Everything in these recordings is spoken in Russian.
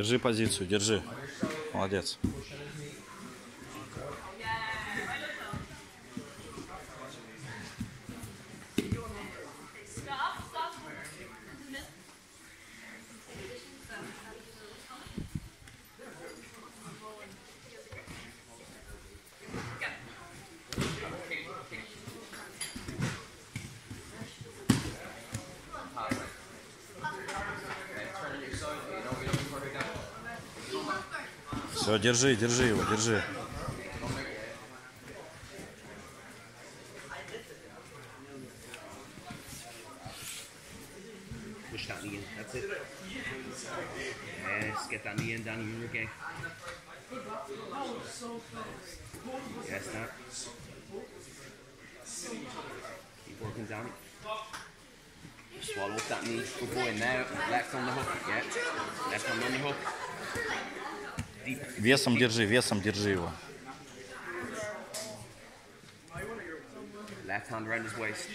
Держи позицию, держи. Молодец. Все, держи, держи его, держи. Push that knee in. That's it. Yes, get that knee in, Danny. You're okay. Yes, that. Keep working, Danny. Swallow up that knee. Good boy now. Left on the hook. Yeah. Left on the hook. Весом держи, весом держи его. Left hand around his waist.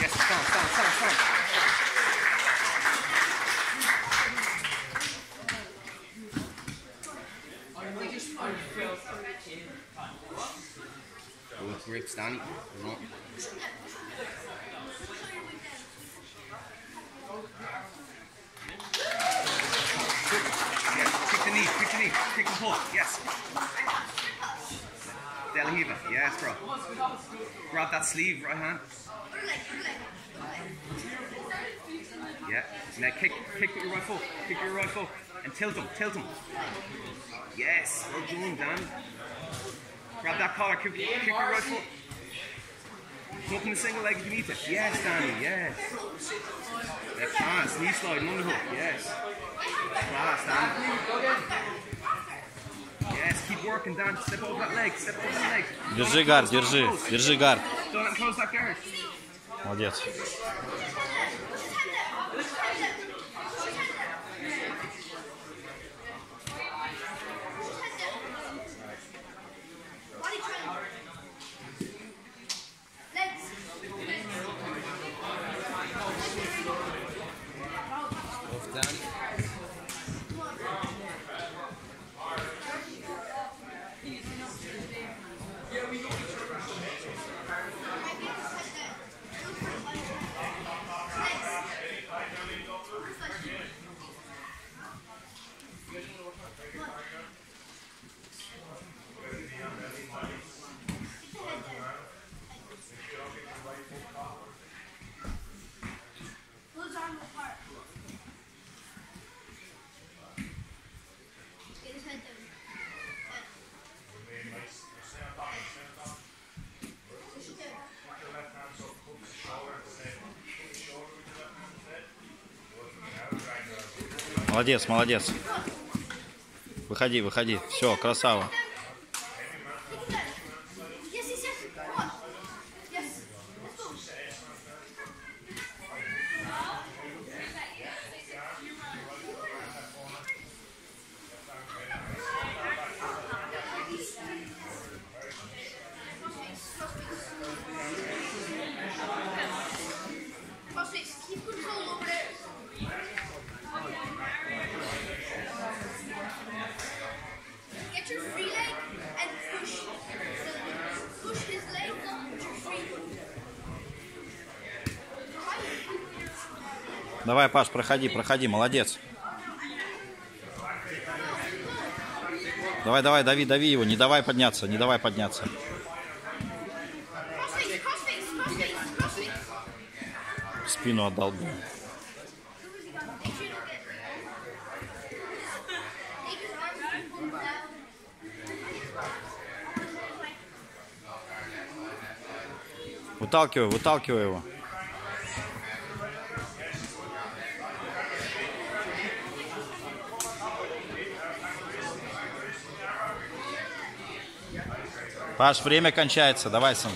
Yes, stand, stand, stand, stand. Good grip, Stanley. Kick. Yes. Delahiva, yes, bro. Grab that sleeve, right hand. Yeah. Now kick, kick with your right foot, kick your right foot, and tilt him, tilt him. Yes, well done, Dan. Grab that collar, kick, kick your right foot. Come in the single leg if you need to. Yes, Danny, yes. Left pass, knee slide, underhook, yes. Class, Dan. Держи гард, держи, держи гард. Молодец. Off, Dan. Pull his arm apart. Get his head down. Push it down. Молодец, молодец. Выходи, выходи. Все, красава. Давай, Паш, проходи, проходи, молодец. Давай, давай, дави, дави его, не давай подняться, не давай подняться. Спину отдал бы. Make sure you don't get. Take his arms and pull him down. Выталкивай, выталкивай его. Паш, время кончается. Давай, сын.